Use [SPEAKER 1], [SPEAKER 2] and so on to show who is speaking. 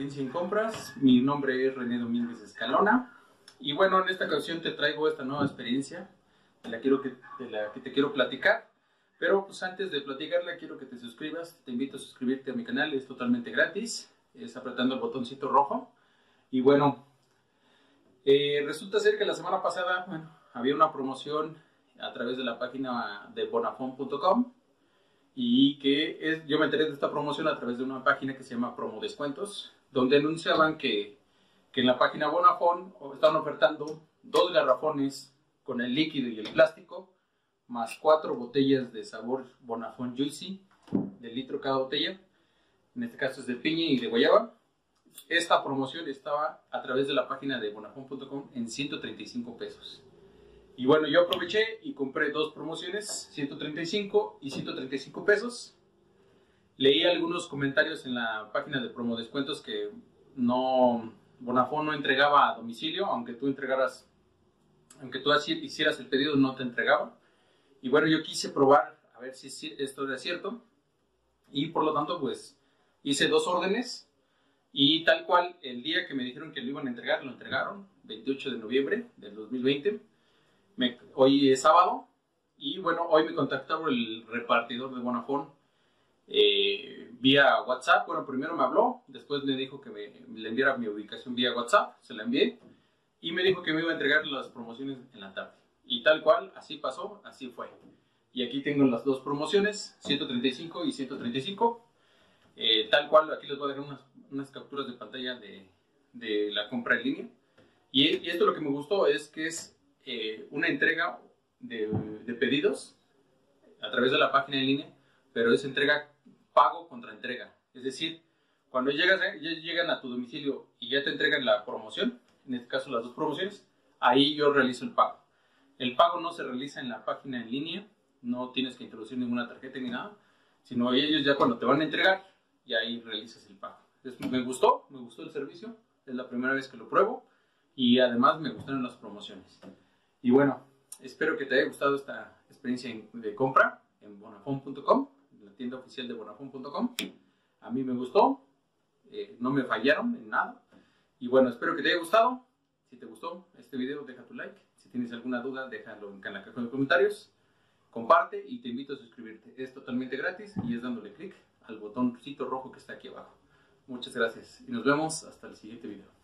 [SPEAKER 1] en compras. Mi nombre es René Domínguez Escalona. Y bueno, en esta ocasión te traigo esta nueva experiencia de la, quiero que, de la que te quiero platicar. Pero pues antes de platicarla quiero que te suscribas. Te invito a suscribirte a mi canal, es totalmente gratis. Es apretando el botoncito rojo. Y bueno, eh, resulta ser que la semana pasada bueno, había una promoción a través de la página de bonafon.com y que es, yo me enteré de esta promoción a través de una página que se llama Promo Descuentos, donde anunciaban que, que en la página Bonafón estaban ofertando dos garrafones con el líquido y el plástico, más cuatro botellas de sabor Bonafón Juicy, de litro cada botella, en este caso es de piña y de guayaba. Esta promoción estaba a través de la página de bonafón.com en 135 pesos. Y bueno, yo aproveché y compré dos promociones, 135 y 135 pesos. Leí algunos comentarios en la página de promo descuentos que no, Bonafón no entregaba a domicilio, aunque tú entregaras, aunque tú hicieras el pedido, no te entregaba. Y bueno, yo quise probar a ver si esto era cierto. Y por lo tanto, pues hice dos órdenes. Y tal cual, el día que me dijeron que lo iban a entregar, lo entregaron, 28 de noviembre del 2020 hoy es sábado y bueno, hoy me contactó el repartidor de Bonafón eh, vía WhatsApp. Bueno, primero me habló, después me dijo que me, le enviara mi ubicación vía WhatsApp, se la envié y me dijo que me iba a entregar las promociones en la tarde. Y tal cual, así pasó, así fue. Y aquí tengo las dos promociones, 135 y 135. Eh, tal cual, aquí les voy a dejar unas, unas capturas de pantalla de, de, la compra en línea. Y, esto lo que me gustó es que es eh, una entrega de, pedidos a través de la página en línea, pero es entrega pago contra entrega. Es decir, cuando llegas, llegan a tu domicilio y ya te entregan la promoción, en este caso las dos promociones, ahí yo realizo el pago. El pago no se realiza en la página en línea, no tienes que introducir ninguna tarjeta ni nada, sino ellos ya cuando te van a entregar, y ahí realizas el pago. me gustó, me gustó el servicio, es la primera vez que lo pruebo y además me gustaron las promociones. Y bueno, espero que te haya gustado esta experiencia de compra en bonafon.com, tienda oficial de bonafon.com. A mí me gustó, eh, no me fallaron en nada. Y bueno, espero que te haya gustado. Si te gustó este video, deja tu like. Si tienes alguna duda, déjalo en la caja de comentarios. Comparte y te invito a suscribirte. Es totalmente gratis y es dándole clic al botoncito rojo que está aquí abajo. Muchas gracias y nos vemos hasta el siguiente video.